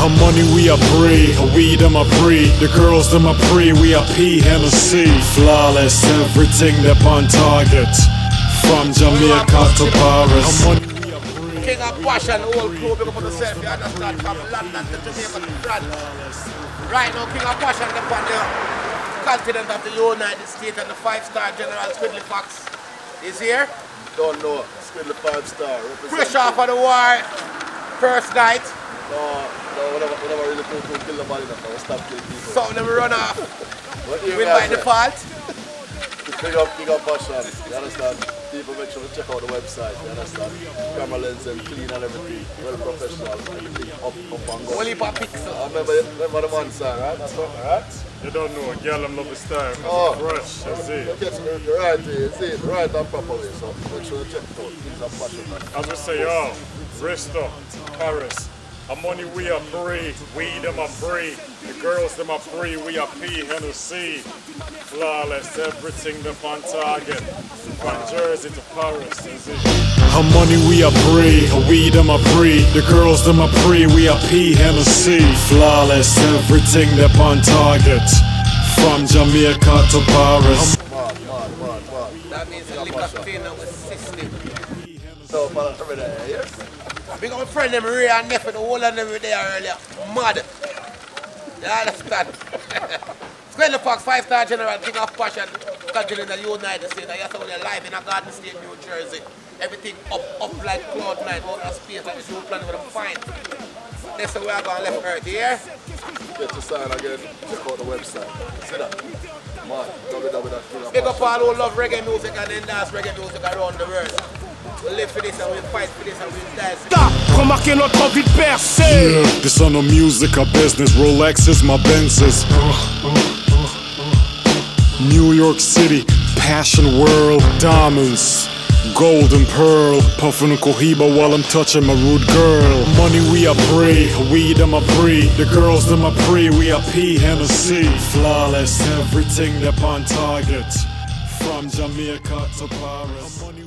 Her money we are free, her weed them a pre. The girls them a pre, we are P a C. Flawless, everything that on target. From Jamaica to Paris. Her money we are free. King of Passion, the whole crew, big up on yourself, you understand? From London to Jamaica to France. Right now, King of Passion, the on the continent of the United States and the five-star General Squidly Fox is here. Don't know. Squidly five star. Fresh off of the war, first night. No. Some of run off, But you win by default. Big up, big up passion. You understand? People make sure to check out the website. You understand? Camera lens and clean and everything. Well professional. Everything up, up and go. heap of pixel. I remember, remember the man song, right? That's what, right? You don't know, girl, I'm love style. Oh. Fresh. You get the right you it, right and proper way. So make sure you check it out. Things are passion. As we say, yo, Bristol, Paris. Our money we are free, weed them are free, the girls them are free, we are P Hennessy. Flawless, everything them on target. From Jersey to Paris. you see. Her money we are free, her weed them are free, the girls them are free, we are P Hennessy. Flawless, everything them on target. From Jamaica to Paris. Mad, mad, mad, mad. That means the liquor thing was system. So, follow over there, yeah? Big up my friend them Ray and Neff, the whole of them were there earlier. Mad. You understand? Square Fox, five star general, king of passion, country in the United States. I have to live in a Garden State, New Jersey. Everything up, up like cloud nine, out of space, like the plan with them fine. That's the way I gonna left earth here. Get to sign again, check out the website. See that? Man. Big up all who love reggae music and then dance reggae music around the world. We live for this and we fight for this and we die for this. Remarquez notre envie de percer Yeah, this on no music or business. Rolex is my Benzes. New York City, passion world, diamonds. Golden pearl, puffin' a cohiba while I'm touching my rude girl. Money we are free, weed them a free, the girls them are free, we are P Hennessy. Flawless, everything that on target. From Jamaica to Paris. Money